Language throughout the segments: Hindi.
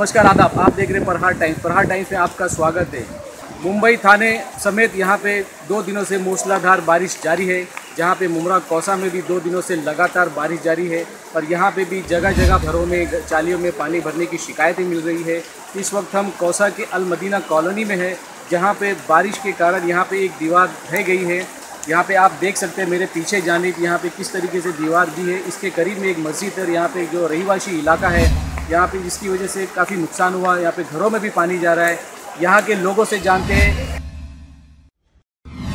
नमस्कार, आदाब। आप देख रहे हैं प्रहार टाइम्स। प्रहार टाइम्स में आपका स्वागत है। मुंबई थाने समेत यहाँ पे दो दिनों से मूसलाधार बारिश जारी है। जहाँ पे मुमरा कौसा में भी दो दिनों से लगातार बारिश जारी है। और यहाँ पे भी जगह जगह घरों में, चालियों में पानी भरने की शिकायतें मिल रही है। इस वक्त हम कौसा के अलमदीना कॉलोनी में है, जहाँ पे बारिश के कारण यहाँ पे एक दीवार ढह गई है। यहाँ पे आप देख सकते हैं, मेरे पीछे जानिब यहाँ पे किस तरीके से दीवार दी है। इसके करीब में एक मस्जिद है यहाँ पे जो रहीवासी इलाका है यहाँ पे जिसकी वजह से काफ़ी नुकसान हुआ, यहाँ पे घरों में भी पानी जा रहा है। यहाँ के लोगों से जानते हैं।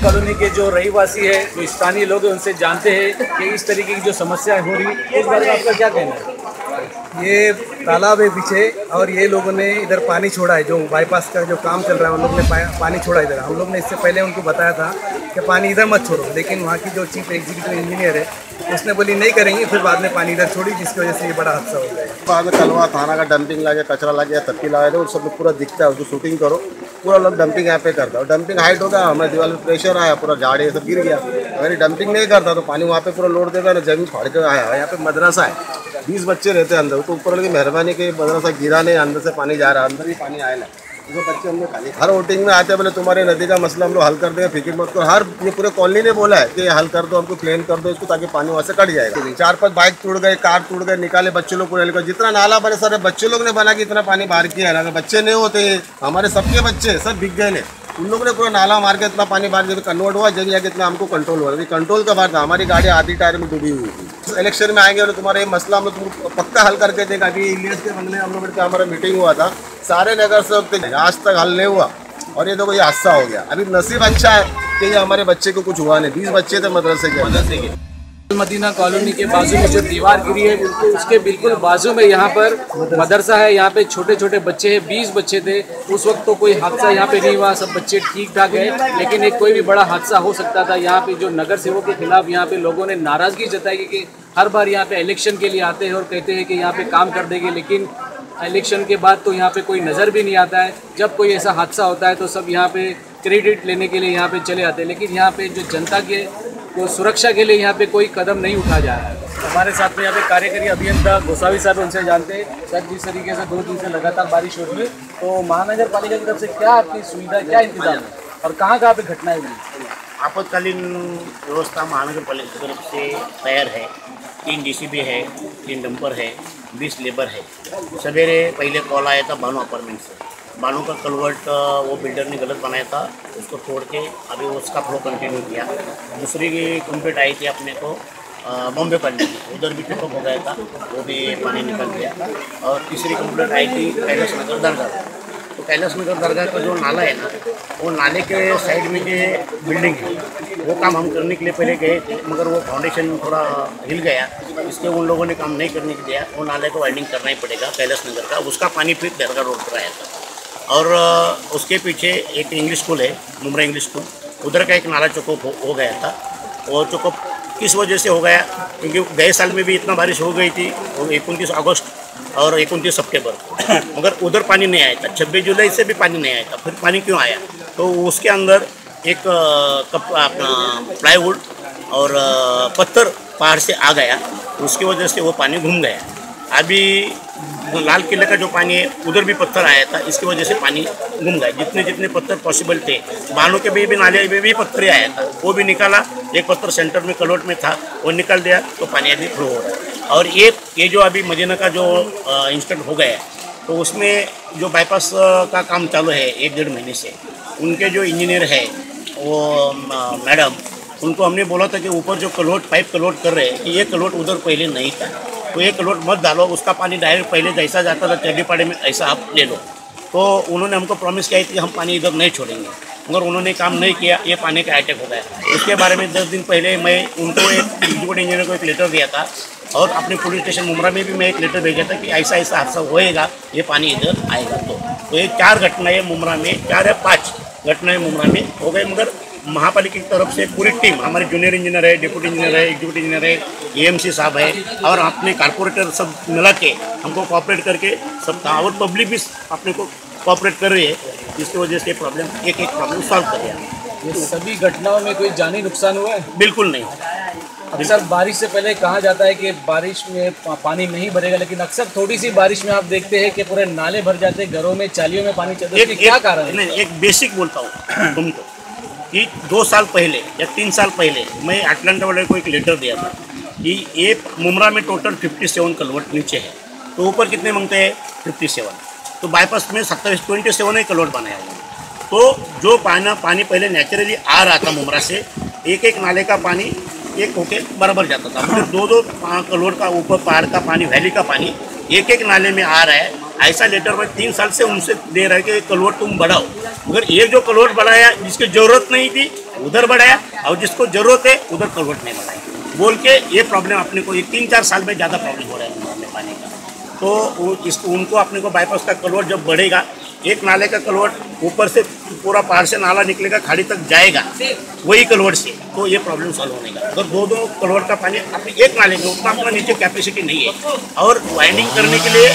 कॉलोनी के जो रहीवासी है, जो स्थानीय लोग हैं, उनसे जानते हैं कि इस तरीके की जो समस्या हो रही है। इस बारे में आपका क्या कहना है? ये तालाब है पीछे और ये लोगों ने इधर पानी छोड़ा है, जो बाईपास का जो काम चल रहा है, उन लोग ने पानी छोड़ा इधर। हम लोग ने इससे पहले उनको बताया था कि पानी इधर मत छोड़ो, लेकिन वहाँ की जो चीफ एग्जीक्यूटिव इंजीनियर है, उसने बोली, नहीं करेंगे। फिर बाद में पानी इधर छोड़ी, जिसकी वजह से ये बड़ा हादसा हो गया। बाद में कलवा थाना का डंपिंग लगे, कचरा लगे तप्पी लगा उन सब लोग पूरा दिखता है उसको शूटिंग करो। पूरा लोग डंपिंग यहाँ पे करता है। डंपिंग हाइट हो गया, हमारे दीवार में प्रेशर आया, पूरा झाड़ सब गिर गया। अगर ये डंपिंग नहीं करता तो पानी वहाँ पे पूरा लोड देगा, ना ज़मीन फाड़ के आया। यहाँ पे मदरसा है। बीस बच्चे रहते हैं अंदर तो ऊपर वाले की मेहरबानी के मदरसा गिरा नहीं, अंदर से पानी जा रहा है, अंदर ही पानी आया ना जो बच्चे खाली हर वोटिंग में आते हैं बोले तुम्हारे नदी का मसला हम लोग हल कर देंगे फ़िक्र मत करो। हर ये पूरे कॉलोनी ने बोला है कि हल कर दो हमको क्लेम कर दो इसको ताकि पानी वहाँ से कट जाएगा चार पाँच बाइक टूट गए कार टूट गए निकाले बच्चे लोग पूरे निकाले जितना नाला बने सारे बच्चे लोग ने बना कि इतना पानी बाहर किया है। अगर बच्चे नहीं होते हमारे सबके बच्चे सब बिक गए ने। उन लोगों ने पूरा नाला मार के इतना पानी बाहर जब कन्वर्ट हुआ जब जाके इतना हमको कंट्रोल हो हुआ कंट्रोल का बात था, हमारी गाड़ी आधी टायर में डूबी हुई थी। इलेक्शन में आएँगे और तुम्हारा ये मसला हम लोग पक्का हल करके देगा अभी इलियस के बंगले हम लोग का हमारा मीटिंग हुआ था। सारे नगर सेवक थे आज तक हल नहीं हुआ। और ये देखो, ये हादसा हो गया। अभी नसीब अच्छा है कि ये हमारे बच्चे को कुछ हुआ नहीं। बीस बच्चे थे मदरसे के। मदरसे के। मदीना कॉलोनी के बाजू में जो दीवार गिरी है उसके बिल्कुल बाजू में यहाँ पर मदरसा है यहाँ पे छोटे छोटे बच्चे हैं बीस बच्चे थे उस वक्त तो कोई हादसा यहाँ पे नहीं हुआ सब बच्चे ठीक ठाक है लेकिन एक कोई भी बड़ा हादसा हो सकता था यहाँ पे जो नगर सेवक के खिलाफ यहाँ पे लोगों ने नाराज़गी जताई है कि हर बार यहाँ पे इलेक्शन के लिए आते हैं और कहते हैं कि यहाँ पे काम कर देंगे लेकिन इलेक्शन के बाद तो यहाँ पे कोई नज़र भी नहीं आता है जब कोई ऐसा हादसा होता है तो सब यहाँ पे क्रेडिट लेने के लिए यहाँ पे चले आते हैं लेकिन यहाँ पे जो जनता के को सुरक्षा के लिए यहाँ पे कोई कदम नहीं उठा जा रहा है। हमारे साथ में यहाँ पे कार्यकारी अभियंता गोसावी साहब उनसे जानते हैं। सर जिस तरीके से दो दिन से लगातार बारिश हो रही है तो महानगर पालिका की तरफ़ से क्या आपकी सुविधा क्या इंतज़ाम है? और कहाँ कहाँ पे घटनाएँ हुई? आपत्कालीन व्यवस्था महानगर पालिका की तरफ़ से तैयार है। तीन डीसीबी है तीन डंपर है बीस लेबर है। सवेरे पहले कॉल आया था बानू अपार्टमेंट से। बानू का कलवर्ट वो बिल्डर ने गलत बनाया था, उसको तोड़ के अभी उसका फ्लो कंटिन्यू किया। दूसरी कंप्लीट आई थी अपने को बॉम्बे पानी की उधर भी पिकअप हो गया था, वो भी पानी निकल गया। और तीसरी कंप्लीट आई थी कैलाश नगर दरगाह तो कैलाश नगर दरगाह का जो नाला है ना, वो नाले के साइड में जो बिल्डिंग है। वो काम हम करने के लिए पहले गए थे, मगर वो फाउंडेशन थोड़ा हिल गया। इसलिए उन लोगों ने काम नहीं करने के दिया वो नाले को वाइडिंग करना ही पड़ेगा कैलाश नगर का। उसका पानी फिर दरगाह रोड पर आया था। और उसके पीछे एक इंग्लिश स्कूल है मुमरा इंग्लिश स्कूल उधर का एक नाला चौकअप हो, हो गया था। वो चौकअप किस वजह से हो गया? क्योंकि गए साल में भी इतना बारिश हो गई थी इकतीस अगस्त और इकतीस सितंबर। मगर उधर पानी नहीं आया था छब्बीस जुलाई से भी पानी नहीं आया था। फिर पानी क्यों आया? तो उसके अंदर एक कप अपना प्लाईवुड और पत्थर पहाड़ से आ गया। उसकी वजह से वो पानी घूम गया। अभी लाल किले का जो पानी है उधर भी पत्थर आया था इसकी वजह से पानी घूम गया। जितने जितने पत्थर पॉसिबल थे बानों के भी, भी नाले में भी पत्थर ही आया था वो भी निकाला। एक पत्थर सेंटर में कलोट में था वो निकल दिया तो पानी अभी फ्लो हो रहा और ये ये जो अभी मदीना का जो इंस्टेंट हो गया तो उसमें जो बाईपास का काम चालू है एक डेढ़ महीने से उनके जो इंजीनियर है वो मैडम उनको हमने बोला था कि ऊपर जो कलोट पाइप कलोट कर रहे हैं कि ये कलोट उधर पहले नहीं था। तो एक लोट मत डालो, उसका पानी डायरेक्ट पहले जैसा जाता था चड्डीपाड़े में ऐसा आप ले लो। तो उन्होंने हमको प्रॉमिस किया कि हम पानी इधर नहीं छोड़ेंगे। मगर उन्होंने काम नहीं किया, ये पानी का अटैक हो गया। उसके बारे में दस दिन पहले मैं उनको एक एग्जीक्यूटिव इंजीनियर को एक लेटर दिया था और अपने पुलिस स्टेशन मुमरा में भी मैं एक लेटर भेजा था कि ऐसा ऐसा हादसा होएगा, ये पानी इधर आएगा तो। तो ये चार घटनाएँ मुमरा में, चार या पाँच घटनाएँ मुमरा में हो गए मगर महापालिका की तरफ़ से पूरी टीम हमारे जूनियर इंजीनियर है डिप्यूटी इंजीनियर है एग्जीक्यूटिव इंजीनियर है एएमसी साहब है और अपने कारपोरेटर सब मिला के हमको कॉपरेट करके सब और पब्लिक भी अपने को कॉपरेट कर रही है जिसकी वजह से प्रॉब्लम एक एक प्रॉब्लम सॉल्व कर रहा है। ये सभी घटनाओं में कोई जानी नुकसान हुआ है? बिल्कुल नहीं। अक्सर बारिश से पहले कहा जाता है कि बारिश में पानी नहीं भरेगा लेकिन अक्सर थोड़ी सी बारिश में आप देखते हैं कि पूरे नाले भर जाते हैं घरों में चालियों में पानी चलता है। क्या कारण है? एक बेसिक बोलता हूँ तुमको। कि दो साल पहले या तीन साल पहले मैं अटलांटा वाले को एक लेटर दिया था कि ये मुमरा में टोटल 57 कलवट नीचे है। तो ऊपर कितने मांगते हैं? 57 तो बाईपास में सत्ताईस ट्वेंटी सेवन ही कलवट बनाया हुआ तो जो पाना, पानी पहले नेचुरली आ रहा था मुमरा से एक एक नाले का पानी एक होके बराबर जाता था। दो दो कलोड़ का ऊपर पहाड़ का पानी वैली का पानी एक एक नाले में आ रहा है। ऐसा लेटर मैं तीन साल से उनसे दे रहा है कि कलवट तुम बढ़ाओ। मगर ये जो कलवट बढ़ाया, जिसकी ज़रूरत नहीं थी, उधर बढ़ाया, और जिसको ज़रूरत है, उधर कलवट नहीं बढ़ाई बोल के ये प्रॉब्लम अपने को, ये तीन चार साल में ज़्यादा प्रॉब्लम हो रहा है पानी का। तो इसको उनको अपने को बाईपास का कलवट जब बढ़ेगा एक नाले का कलवट ऊपर से पूरा पहाड़ से नाला निकलेगा खाड़ी तक जाएगा। वही कलवट से। तो ये प्रॉब्लम सॉल्व होने का। अगर दो दो कलवट का पानी अपने एक नाले में उतना अपना नीचे कैपेसिटी नहीं है। और वाइंडिंग करने के लिए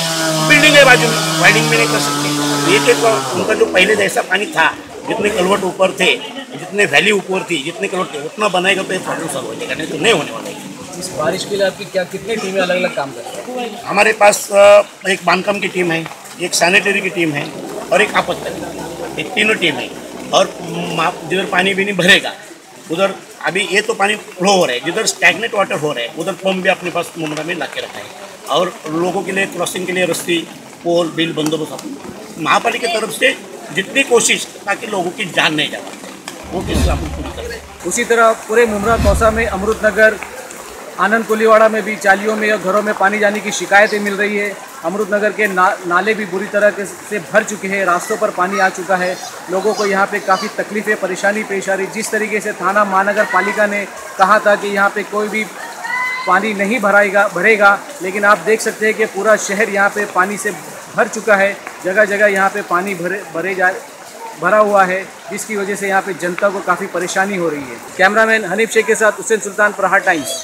बिल्डिंग है बाजू में वाइंडिंग में नहीं कर सकते। एक एक उनका जो पहले जैसा पानी था जितने कलवट ऊपर थे जितने वैली ऊपर थी जितने कलवट थे उतना बनाएगा तो ये प्रॉब्लम सॉल्व हो जाएगा नहीं तो नहीं होने वाला है। इस बारिश के लिए आपकी क्या कितनी टीमें अलग अलग काम कर रही हैं? हमारे पास एक बांधकाम की टीम है एक सैनिटरी की टीम है। और एक आपत्ति ये तीनों टीम है। और जिधर पानी भी नहीं भरेगा, उधर अभी ये तो पानी फ्लो हो रहा है। जिधर स्टैगनेट वाटर हो रहा है, उधर पंप भी अपने पास मुमरा में ला के रखा है। और लोगों के लिए क्रॉसिंग के लिए रस्सी पोल बिल बंदोबस्त महापालिका की तरफ़ से जितनी कोशिश, ताकि लोगों की जान नहीं जा पाती वो पूरी कर उसी तरह पूरे मुमरा कौसा में अमृत नगर आनंद कोलीवाड़ा में भी चालियों में या घरों में पानी जाने की शिकायतें मिल रही है। अमृत नगर के ना, नाले भी बुरी तरह से भर चुके हैं। रास्तों पर पानी आ चुका है। लोगों को यहाँ पे काफ़ी तकलीफें परेशानी पेश आ रही जिस तरीके से थाना महानगर पालिका ने कहा था कि यहाँ पे कोई भी पानी नहीं भराएगा भरेगा लेकिन आप देख सकते हैं कि पूरा शहर यहाँ पे पानी से भर चुका है। जगह जगह यहाँ पे पानी भरे भरे जा भरा हुआ है। जिसकी वजह से यहाँ पे जनता को काफ़ी परेशानी हो रही है। कैमरामैन हनीफ शेख के साथ हुसैन सुल्तान प्रहार टाइम्स।